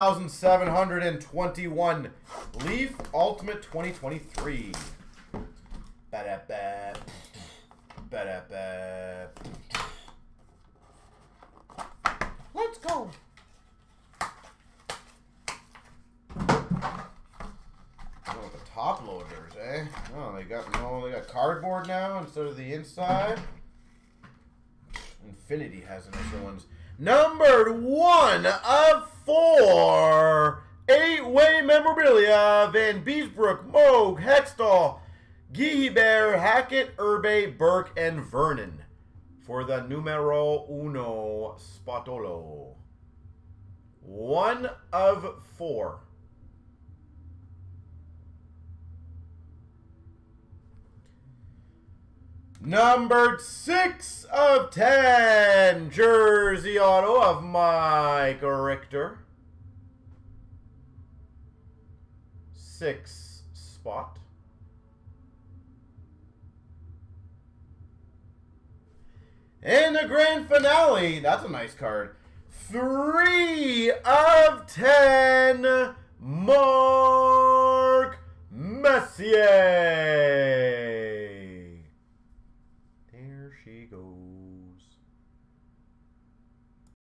1,721. Leaf Ultimate 2023. Ba-da-ba. Ba-da-ba. Let's go. The top loaders, eh? Oh, they got no, they got cardboard now instead of the inside. Infinity has initial ones. Numbered one of four. Eight-way memorabilia. Vanbiesbrouck, Moog, Hextall, Bear, Hackett, Irbe, Burke, and Vernon. For the numero uno Spotolo. One of four. Numbered 6 of 10, Jersey Auto of Mike Richter. six spot. In the grand finale, that's a nice card. Three of ten, Mark Messier. There she goes.